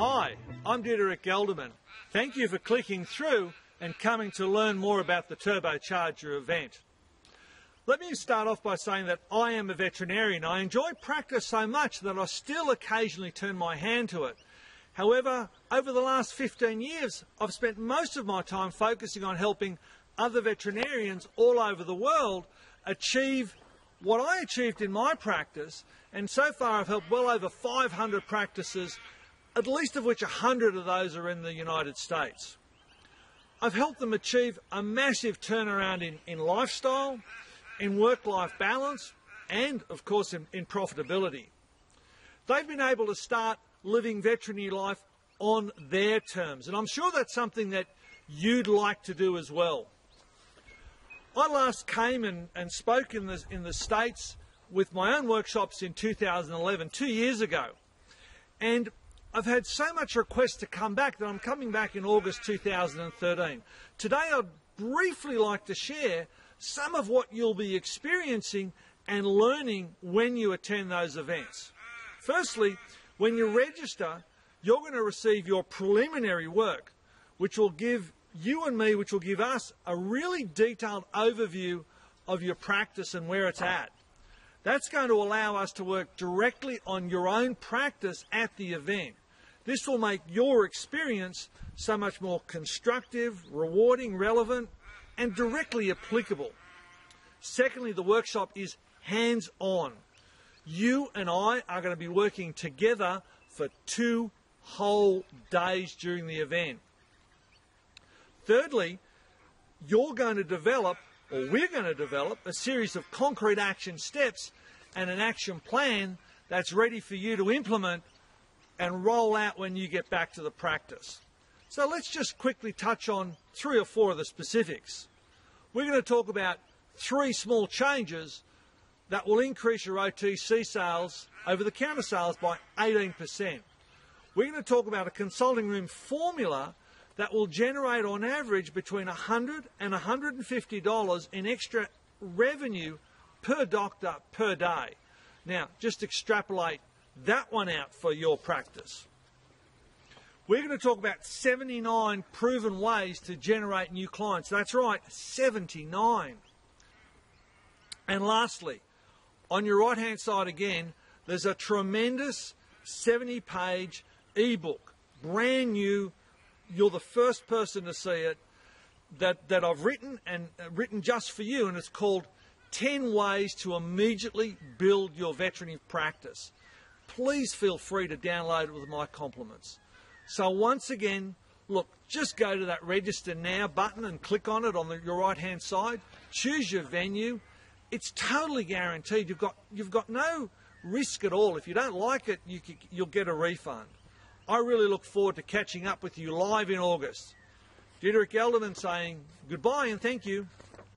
I'm Diederik Gelderman. Thank you for clicking through and coming to learn more about the Turbocharger event. Let me start off by saying that I am a veterinarian. I enjoy practice so much that I still occasionally turn my hand to it. However, over the last 15 years, I've spent most of my time focusing on helping other veterinarians all over the world achieve what I achieved in my practice, and so far I've helped well over 500 practices, at least of which 100 of those are in the United States. I've helped them achieve a massive turnaround in, in lifestyle, in work life balance, and of course in, in profitability. They've been able to start living veterinary life on their terms, and I'm sure that's something that you'd like to do as well. I last came and, and spoke in the, in the States with my own workshops in 2011, two years ago. And I've had so much request to come back that I'm coming back in August 2013. Today I'd briefly like to share some of what you'll be experiencing and learning when you attend those events. Firstly, when you register, you're going to receive your preliminary work, which will give you and me, which will give us a really detailed overview of your practice and where it's at. That's going to allow us to work directly on your own practice at the event. This will make your experience so much more constructive, rewarding, relevant, and directly applicable. Secondly, the workshop is hands on. You and I are going to be working together for two whole days during the event. Thirdly, you're going to develop, or we're going to develop, a series of concrete action steps and an action plan that's ready for you to implement and roll out when you get back to the practice. So let's just quickly touch on three or four of the specifics. We're going to talk about three small changes that will increase your OTC sales over the counter sales by 18%. We're going to talk about a consulting room formula that will generate on average between 100 and $150 in extra revenue per doctor per day. Now, just extrapolate that one out for your practice. We're going to talk about 79 proven ways to generate new clients. That's right, 79. And lastly, on your right hand side again, there's a tremendous 70 page ebook, brand new you're the first person to see it that, that I've written and uh, written just for you, and it's called 10 Ways to Immediately Build Your Veterinary Practice. Please feel free to download it with my compliments. So, once again, look, just go to that register now button and click on it on the, your right hand side. Choose your venue. It's totally guaranteed. You've got, you've got no risk at all. If you don't like it, you, you'll get a refund. I really look forward to catching up with you live in August. Diederik Gelderman saying goodbye and thank you.